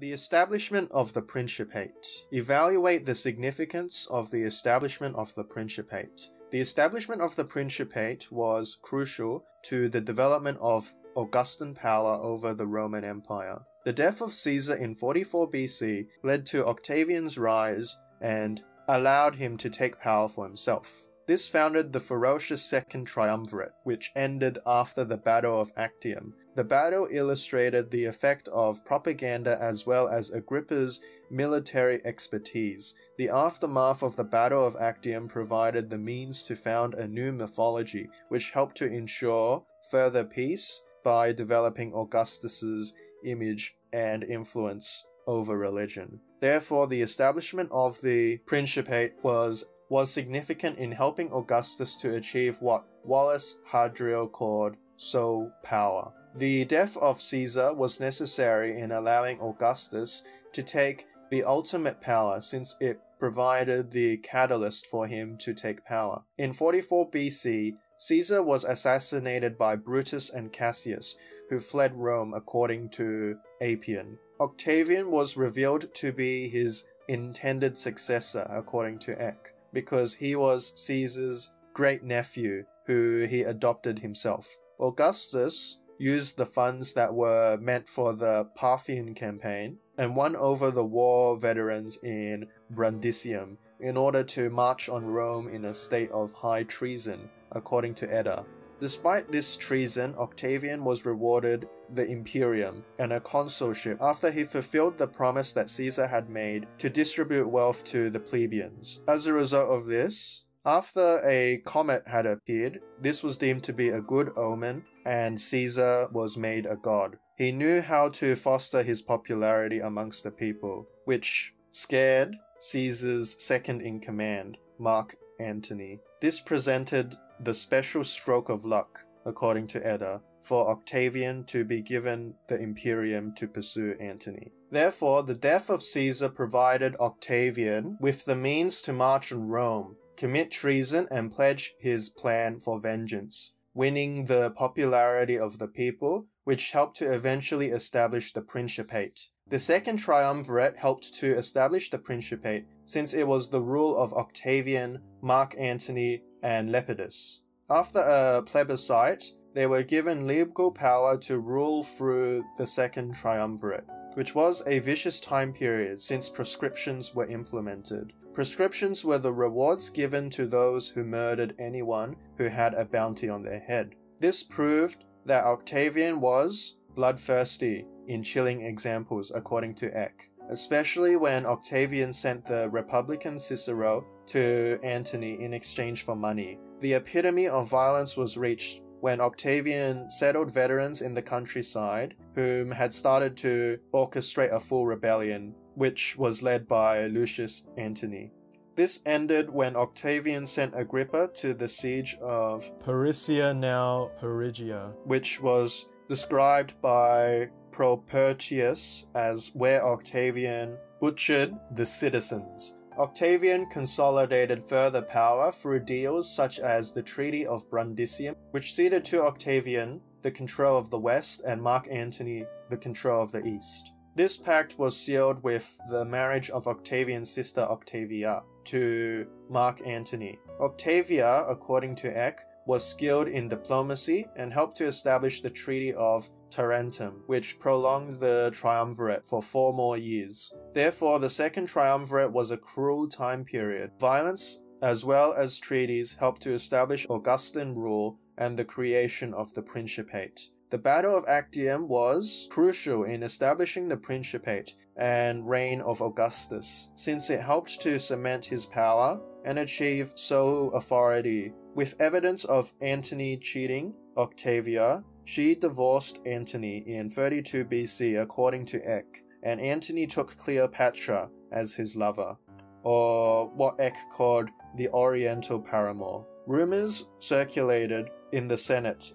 The establishment of the Principate. Evaluate the significance of the establishment of the Principate. The establishment of the Principate was crucial to the development of Augustan power over the Roman Empire. The death of Caesar in 44 BC led to Octavian's rise and allowed him to take power for himself. This founded the ferocious Second Triumvirate, which ended after the Battle of Actium. The battle illustrated the effect of propaganda as well as Agrippa's military expertise. The aftermath of the Battle of Actium provided the means to found a new mythology, which helped to ensure further peace by developing Augustus's image and influence over religion. Therefore, the establishment of the Principate was was significant in helping Augustus to achieve what Wallace Hadrill called sole power. The death of Caesar was necessary in allowing Augustus to take the ultimate power since it provided the catalyst for him to take power. In 44 BC, Caesar was assassinated by Brutus and Cassius, who fled Rome according to Appian. Octavian was revealed to be his intended successor according to Eck because he was Caesar's great nephew who he adopted himself. Augustus used the funds that were meant for the Parthian campaign and won over the war veterans in Brundisium in order to march on Rome in a state of high treason, according to Eder. Despite this treason, Octavian was rewarded the imperium and a consulship after he fulfilled the promise that Caesar had made to distribute wealth to the plebeians. As a result of this, after a comet had appeared, this was deemed to be a good omen and Caesar was made a god. He knew how to foster his popularity amongst the people, which scared Caesar's second in command, Mark Antony. This presented the special stroke of luck, according to Eder, for Octavian to be given the imperium to pursue Antony. Therefore, the death of Caesar provided Octavian with the means to march on Rome, commit treason, and pledge his plan for vengeance, winning the popularity of the people, which helped to eventually establish the Principate. The Second Triumvirate helped to establish the Principate since it was the rule of Octavian, Mark Antony, and Lepidus. After a plebiscite, they were given legal power to rule through the Second Triumvirate, which was a vicious time period since proscriptions were implemented. Proscriptions were the rewards given to those who murdered anyone who had a bounty on their head. This proved that Octavian was bloodthirsty in chilling examples according to Eck, especially when Octavian sent the Republican Cicero to Antony in exchange for money. The epitome of violence was reached when Octavian settled veterans in the countryside whom had started to orchestrate a full rebellion, which was led by Lucius Antony. This ended when Octavian sent Agrippa to the siege of Perusia, now Perugia, which was described by Propertius as where Octavian butchered the citizens. Octavian consolidated further power through deals such as the Treaty of Brundisium, which ceded to Octavian the control of the West and Mark Antony the control of the East. This pact was sealed with the marriage of Octavian's sister Octavia to Mark Antony. Octavia, according to Eck, was skilled in diplomacy and helped to establish the Treaty of Tarentum, which prolonged the triumvirate for four more years. Therefore, the Second Triumvirate was a cruel time period. Violence, as well as treaties, helped to establish Augustan rule and the creation of the Principate. The Battle of Actium was crucial in establishing the Principate and reign of Augustus, since it helped to cement his power and achieve sole authority. With evidence of Antony cheating Octavia, she divorced Antony in 32 BC according to Eck, and Antony took Cleopatra as his lover, or what Eck called the Oriental paramour. Rumors circulated in the Senate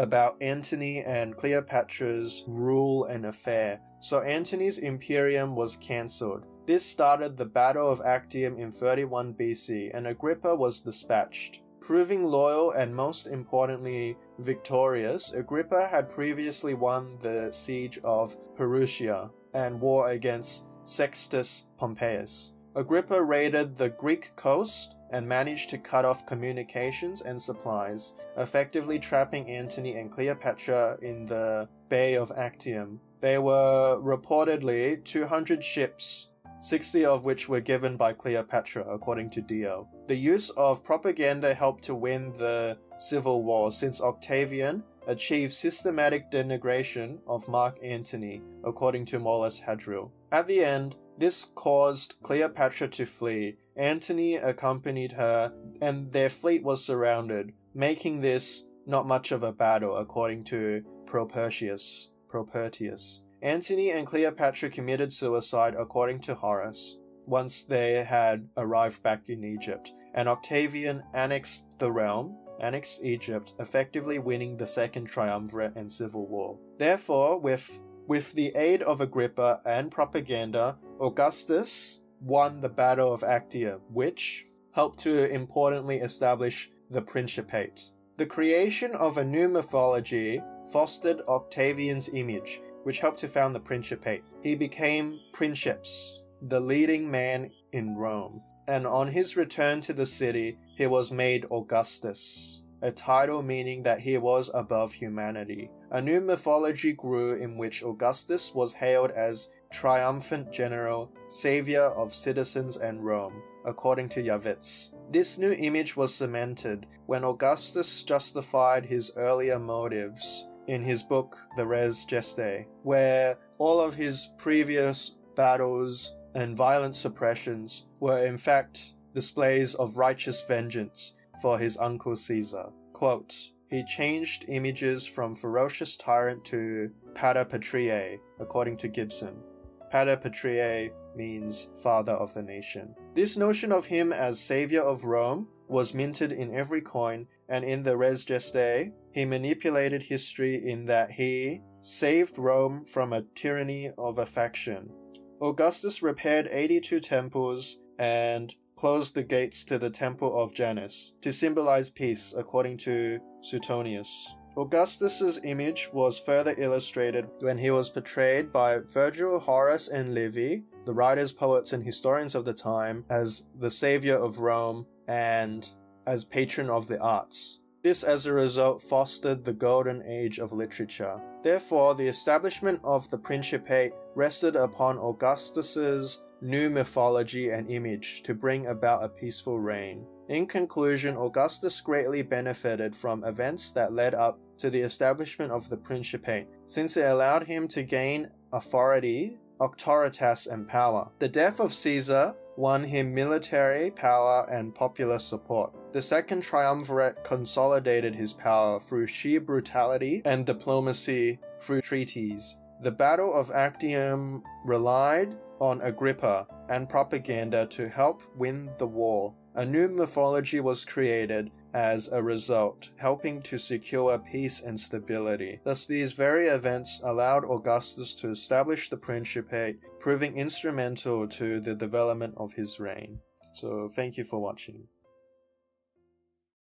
about Antony and Cleopatra's rule and affair, so Antony's imperium was cancelled. This started the Battle of Actium in 31 BC, and Agrippa was dispatched. Proving loyal and most importantly victorious, Agrippa had previously won the siege of Perusia. and war against Sextus Pompeius. Agrippa raided the Greek coast and managed to cut off communications and supplies, effectively trapping Antony and Cleopatra in the Bay of Actium. There were reportedly 200 ships, 60 of which were given by Cleopatra, according to Dio. The use of propaganda helped to win the civil war since Octavian achieved systematic denigration of Mark Antony, according to Wallace Hadrill. At the end, this caused Cleopatra to flee. Antony accompanied her, and their fleet was surrounded, making this not much of a battle, according to Propertius. Propertius. Antony and Cleopatra committed suicide, according to Horace, once they had arrived back in Egypt, and Octavian annexed the realm, annexed Egypt, effectively winning the Second Triumvirate and Civil War. Therefore, with with the aid of Agrippa and propaganda, Augustus won the Battle of Actium, which helped to importantly establish the Principate. The creation of a new mythology fostered Octavian's image, which helped to found the Principate. He became Princeps, the leading man in Rome, and on his return to the city, he was made Augustus, a title meaning that he was above humanity. A new mythology grew in which Augustus was hailed as triumphant general, savior of citizens and Rome, according to Yavetz. This new image was cemented when Augustus justified his earlier motives in his book, The Res Gestae, where all of his previous battles and violent suppressions were in fact displays of righteous vengeance for his uncle Caesar. Quote, he changed images from ferocious tyrant to pater patriae, according to Gibson. Pater patriae means father of the nation. This notion of him as savior of Rome was minted in every coin, and in the Res Gestae, he manipulated history in that he saved Rome from a tyranny of a faction. Augustus repaired 82 temples and closed the gates to the Temple of Janus to symbolize peace, according to Suetonius. Augustus's image was further illustrated when he was portrayed by Virgil, Horace, and Livy, the writers, poets, and historians of the time, as the savior of Rome and as patron of the arts. This, as a result, fostered the golden age of literature. Therefore, the establishment of the Principate rested upon Augustus's new mythology and image to bring about a peaceful reign. In conclusion, Augustus greatly benefited from events that led up to the establishment of the Principate, since it allowed him to gain authority, auctoritas, and power. The death of Caesar won him military power and popular support. The Second Triumvirate consolidated his power through sheer brutality and diplomacy through treaties. The Battle of Actium relied on Agrippa and propaganda to help win the war. A new mythology was created as a result, helping to secure peace and stability. Thus, these very events allowed Augustus to establish the Principate, proving instrumental to the development of his reign. So, thank you for watching.